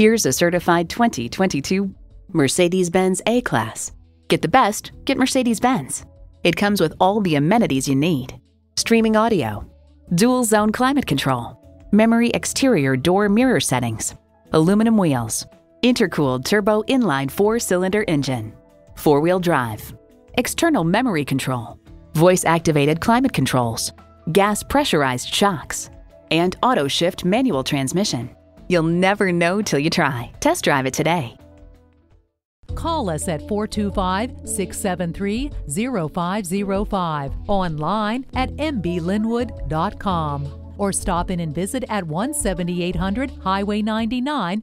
Here's a certified 2022 Mercedes-Benz A-Class. Get the best, get Mercedes-Benz. It comes with all the amenities you need. Streaming audio, dual zone climate control, memory exterior door mirror settings, aluminum wheels, intercooled turbo inline four-cylinder engine, four-wheel drive, external memory control, voice-activated climate controls, gas pressurized shocks, and auto shift manual transmission. You'll never know till you try. Test drive it today. Call us at 425 673 0505, online at mblynnwood.com, or stop in and visit at 17800 Highway 99